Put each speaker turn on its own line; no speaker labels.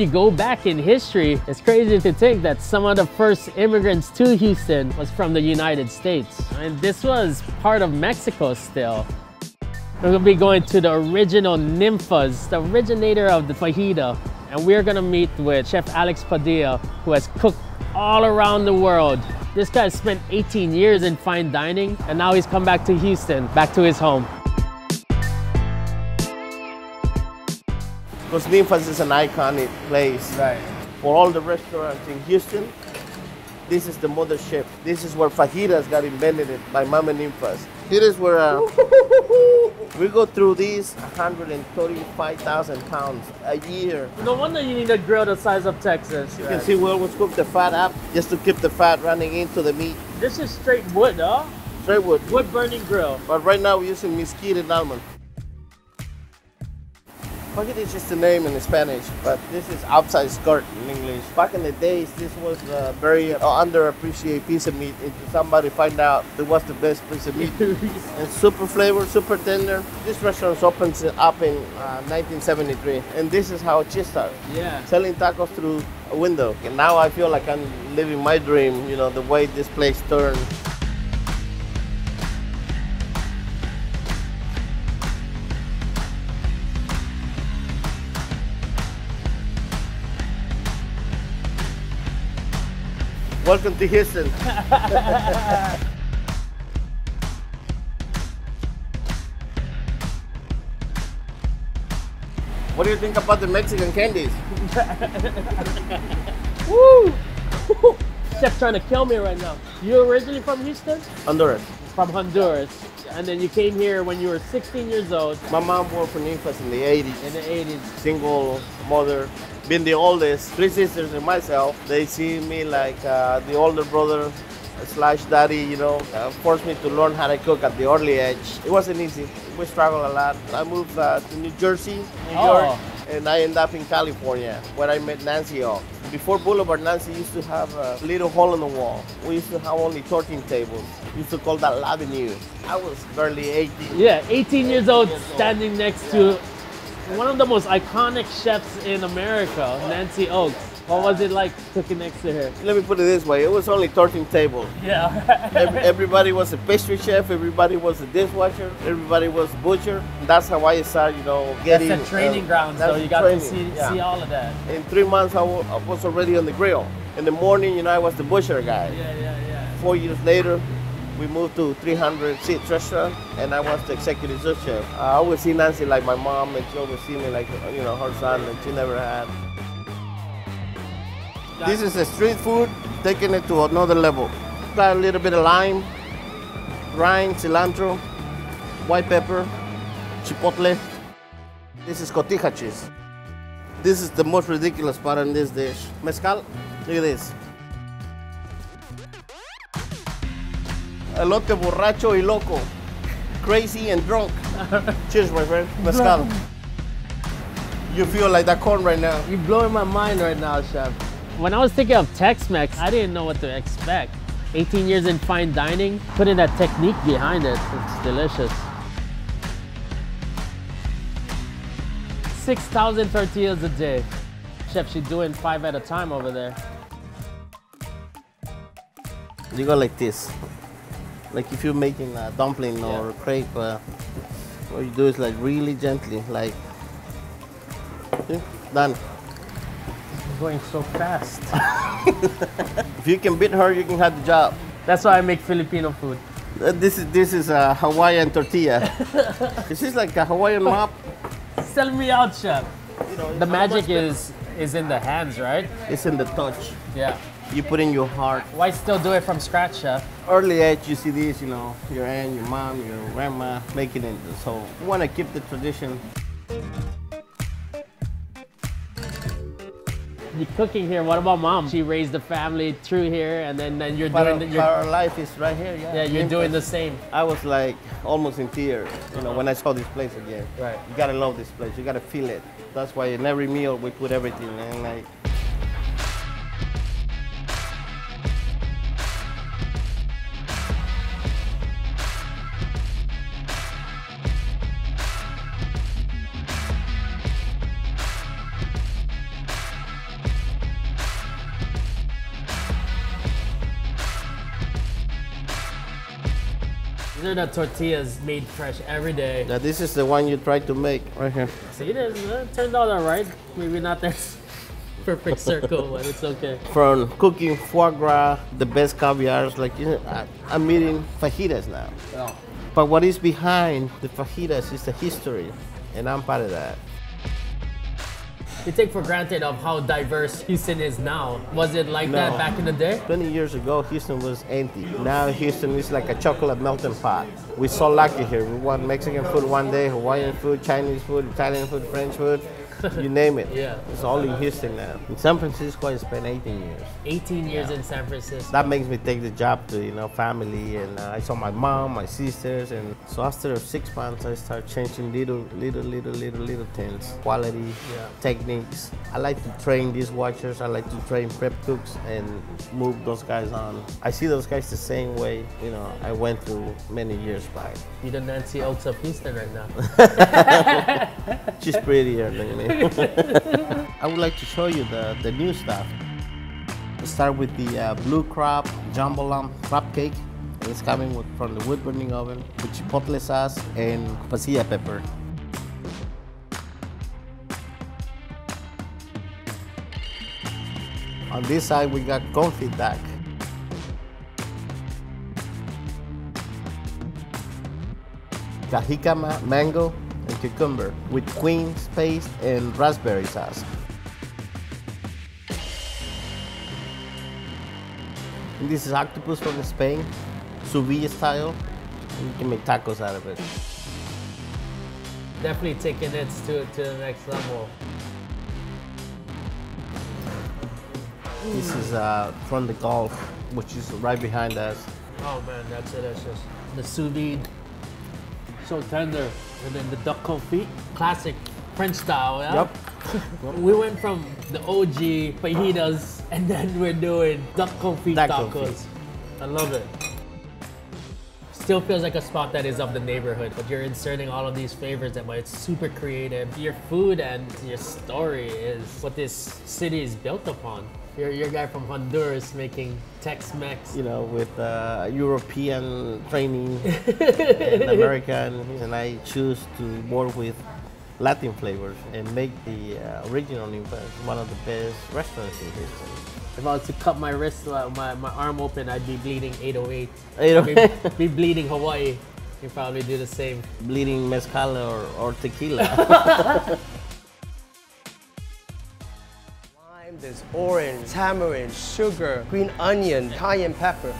you go back in history, it's crazy to think that some of the first immigrants to Houston was from the United States. And this was part of Mexico still. We're gonna be going to the original Ninfa's, the originator of the fajita. And we're gonna meet with Chef Alex Padilla, who has cooked all around the world. This guy spent 18 years in fine dining, and now he's come back to Houston, back to his home.
Because Ninfa's is an iconic place.
Right.
For all the restaurants in Houston, this is the mothership. This is where fajitas got invented by Mama Ninfa's. Here is where uh, we go through these 135,000 pounds a year.
No wonder you need a grill the size of Texas.
You can see we always cook the fat up just to keep the fat running into the meat.
This is straight wood, huh?
Straight wood.
Wood burning grill.
But right now we're using mesquite and almond. Fajita is just a name in Spanish, but this is outside skirt in English. Back in the days, this was a very uh, underappreciated piece of meat. Until somebody find out it was the best piece of meat. and super flavor, super tender. This restaurant opens up in uh, 1973, and this is how it just started.
Yeah.
Selling tacos through a window. And now I feel like I'm living my dream, you know, the way this place turned. Welcome to Houston. what do you think about the Mexican candies?
Woo! Chef trying to kill me right now. You originally from Houston?
Honduras.
From Honduras. And then you came here when you were 16 years old
My mom worked for Ninfas in the 80s.
in the 80s.
Single mother, being the oldest, three sisters and myself. They see me like uh, the older brother slash daddy, you know, uh, forced me to learn how to cook at the early age. It wasn't easy. We struggled a lot. I moved uh, to New Jersey, New
Oh.
York, and I ended up in California where I met Nancy O. Before Boulevard, Nancy used to have a little hole in the wall. We used to have only 13 tables. We used to call that L'Avenue. I was barely 18.
Yeah, 18 years old, standing next to one of the most iconic chefs in America, Nancy Oakes. What was it like cooking next to her?
Let me put it this way, it was only 13 tables.
Yeah.
Every, everybody was a pastry chef, everybody was a dishwasher, everybody was a butcher. That's how I started, you know,
That's
getting...
the training
uh,
ground, so you got to see,
yeah.
see all of that.
In three months, I I was already on the grill. In the morning, you know, I was the butcher guy.
Yeah, yeah, yeah.
Four years later, we moved to 300 seat restaurant, and I was the executive sous chef. I always see Nancy like my mom, and she always see me like, you know, her son, and she never had. This is a street food, taking it to another level. Got a little bit of lime, rind, cilantro, white pepper, chipotle. This is cotija cheese. This is the most ridiculous part in this dish. Mezcal, look at this. Elote borracho y loco. Crazy and drunk. Cheers, my friend. Mezcal. You feel like that corn right now.
You're blowing my mind right now, chef. When I was thinking of Tex-Mex, I didn't know what to expect. 18 years in fine dining, putting that technique behind it, it's delicious. 6,000 tortillas a day. Chef, she's doing five at a time over there.
You go like this. Like if you're making a dumpling or a crepe, uh, what you do is like really gently, like, see? done.
Going so fast.
If you can beat her, you can have the job.
That's why I make Filipino food.
Uh, This is this is a Hawaiian tortilla. this is like a Hawaiian mop.
Sell me out, chef.
You know,
The magic is is in the hands, right?
It's in the touch.
Yeah.
You put in your heart.
Why still do it from scratch, chef?
Early age, you see this, you know, your aunt, your mom, your grandma making it. So you want to keep the tradition.
You're cooking here. What about mom? She raised the family through here, and then, then you're
But
doing
our,
the,
our life is right here. Yeah,
yeah, you're doing the same.
I was like almost in tears, you know, when I saw this place again.
Right.
You gotta love this place. You gotta feel it. That's why in every meal we put everything, and like.
These are the tortillas made fresh every day.
Now this is the one you tried to make right here.
See, this uh, turned out all right. Maybe not that perfect circle, but it's okay.
From cooking foie gras, the best caviars, like you know, I, I'm eating fajitas now.
Oh.
But what is behind the fajitas is the history, and I'm part of that.
You take for granted of how diverse Houston is now. Was it like that back in the day?
20 years ago, Houston was empty. Now Houston is like a chocolate melting pot. We're so lucky here. We want Mexican food one day, Hawaiian food, Chinese food, Italian food, French food, you name it.
Yeah.
It's all in Houston now. In San Francisco, I spent 18 years.
18 years in San Francisco.
That makes me take the job to, you know, family. And uh, I saw my mom, my sisters. And so after six months, I start changing little, little, little, little, little things. Quality,
Yeah.
techniques. I like to train these watchers. I like to train prep cooks and move those guys on. I see those guys the same way, you know, I went through many years back.
You're the Nancy Oakes of Houston right now.
She's prettier than me. I would like to show you the, the new stuff. Let's start with the uh, blue crab jumbo crab cake. It's coming with, from the wood burning oven with chipotle sauce and pasilla pepper. On this side, we got confit duck. Cajicama, mango, and cucumber with quince paste and raspberry sauce. And this is octopus from Spain, sous vide style. And you can make tacos out of it.
Definitely taking it to, to the next level.
This is uh, from the Gulf, which is right behind us.
Oh man, that's delicious. The sous vide, so tender. And then the duck confit, classic French style, yeah?
Yep.
We went from the OG fajitas and then we're doing duck confit
Duck
tacos.
confit.
I love it. Still feels like a spot that is of the neighborhood, but you're inserting all of these flavors that it's super creative. Your food and your story is what this city is built upon. You're, you're a guy from Honduras making Tex-Mex.
You know, with uh, European training and American, and I choose to work with Latin flavors and make the uh, original one of the best restaurants in Houston.
If I was to cut my wrist, uh, my, my arm open, I'd be bleeding 808.
808.
Be, be bleeding Hawaii. You probably do the same.
Bleeding mezcal or, or tequila.
there's orange, tamarind, sugar, green onion, cayenne pepper.